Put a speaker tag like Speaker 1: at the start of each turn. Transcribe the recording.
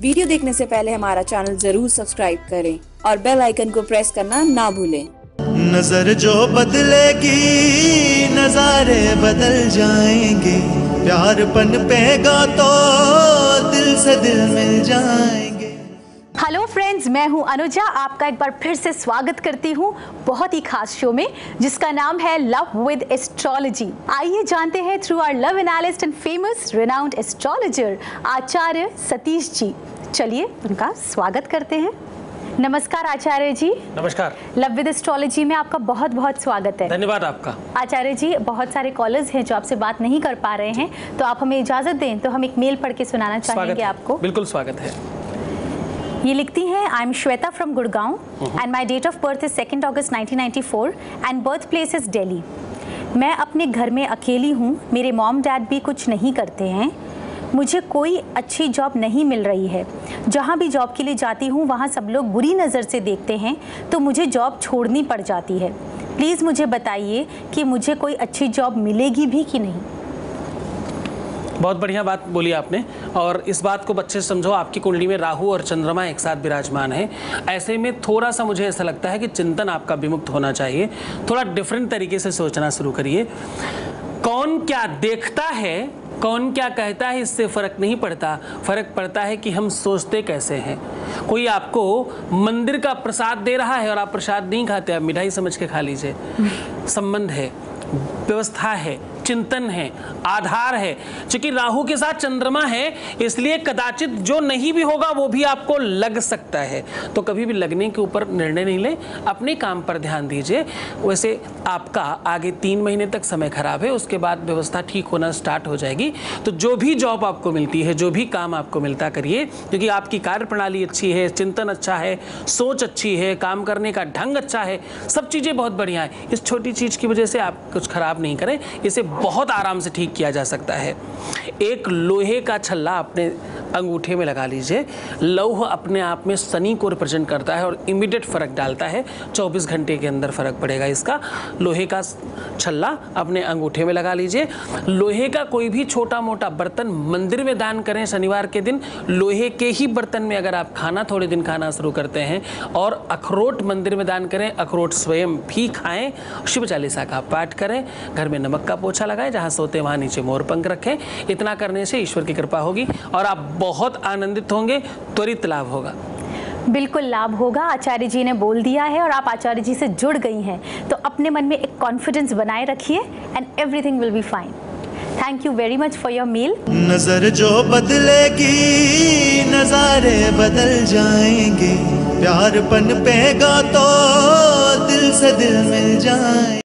Speaker 1: Video देखने से पहले हमारा चैनल ज़रूर सब्सक्राइब करें और बेल आइकन को प्रेस करना ना भूलें।
Speaker 2: नज़र जो बदलेगी, नजारे बदल जाएँगे। प्यार पन पेगा तो दिल से दिल मिल जाएँगे
Speaker 3: फ्रेंड्स मैं हूँ अनुजा। आपका एक बार फिर से स्वागत करती हूँ बहुत ही खास शो में जिसका नाम है लव विद एस्ट्रोलॉजी आइए जानते हैं through our love analyst and famous renowned astrologer Acharya Satish ji. चलिए उनका स्वागत करते हैं। नमस्कार आचार्य जी।
Speaker 4: नमस्कार।
Speaker 3: लव विद एस्ट्रोलॉजी में आपका बहुत बहुत स्वागत है।
Speaker 4: धन्यवाद आपका।
Speaker 3: आचार्य जी बहुत सारे कॉलर्स हैं जो आपसे बात नहीं कर पा रहे हैं तो आप हमें इजाज़त दें तो हम एक मेल पढ़ के सुनाना चाहेंगे आपको।
Speaker 4: बिल्कुल स्वागत है।
Speaker 3: ये लिखती हैं I am Shweta from Gurgaon and my date of birth is second August 1994 and birth place is Delhi मैं अपने घर में अकेली हूँ, मेरे मॉम डैड भी कुछ नहीं करते हैं। मुझे कोई अच्छी जॉब नहीं मिल रही है। जहाँ भी जॉब के लिए जाती हूँ, वहाँ सब लोग बुरी नज़र से देखते हैं तो मुझे जॉब छोड़नी पड़ जाती है। प्लीज़ मुझे बताइए कि मुझे कोई अच्छी जॉब मिलेगी भी कि नहीं?
Speaker 4: बहुत बढ़िया बात बोली आपने। और इस बात को बच्चे समझो आपकी कुंडली में राहु और चंद्रमा एक साथ विराजमान है। ऐसे में थोड़ा सा मुझे ऐसा लगता है कि चिंतन आपका विमुक्त होना चाहिए। थोड़ा डिफरेंट तरीके से सोचना शुरू करिए। कौन क्या देखता है कौन क्या कहता है इससे फ़र्क नहीं पड़ता। फ़र्क पड़ता है कि हम सोचते कैसे हैं। कोई आपको मंदिर का प्रसाद दे रहा है और आप प्रसाद नहीं खाते आप मिठाई समझ के खा लीजिए। संबंध है व्यवस्था है चिंतन है, आधार है। क्योंकि राहु के साथ चंद्रमा है, इसलिए कदाचित जो नहीं भी होगा, वो भी आपको लग सकता है। तो कभी भी लगने के ऊपर निर्णय नहीं लें, अपने काम पर ध्यान दीजिए। वैसे आपका आगे तीन महीने तक समय खराब है, उसके बाद व्यवस्था ठीक होना स्टार्ट हो जाएगी। तो जो भी जॉब आपको मिलती है, जो भी काम आपको मिलता, करिए। क्योंकि आपकी कार्य प्रणाली अच्छी है, चिंतन अच्छा है, सोच अच्छी है, काम करने का ढंग अच्छा है, सब चीज़ें बहुत बढ़िया है। इस छोटी चीज़ की वजह से आप कुछ खराब नहीं करें, इसे बहुत आराम से ठीक किया जा सकता है। एक लोहे का छल्ला अपने अंगूठे में लगा लीजिए। लौह अपने आप में शनि को रिप्रेजेंट करता है और इमीडिएट फ़र्क डालता है। 24 घंटे के अंदर फ़र्क पड़ेगा इसका। लोहे का छल्ला अपने अंगूठे में लगा लीजिए। लोहे का कोई भी छोटा मोटा बर्तन मंदिर में दान करें शनिवार के दिन। लोहे के ही बर्तन में अगर आप खाना थोड़े दिन खाना शुरू करते हैं और अखरोट मंदिर में दान करें, अखरोट स्वयं भी खाएँ, शिव चालीसा का पाठ करें, घर में नमक का पोछा लगाएँ जहाँ सोते हैं वहाँ नीचे मोर पंख रखें। इतना करने से ईश्वर की कृपा होगी और आप बहुत आनंदित होंगे त्वरित लाभ होगा।
Speaker 3: बिल्कुल लाभ होगा आचार्य जी ने बोल दिया है और आप आचार्य जी से जुड़ गई हैं। तो अपने मन में एक कॉन्फिडेंस बनाए रखिए and everything will be fine thank you very much for your मील
Speaker 2: नज़र जो बदलेगी नजारे बदल जाएँगे। प्यार पनपेगा तो दिल से दिल मिल जाए।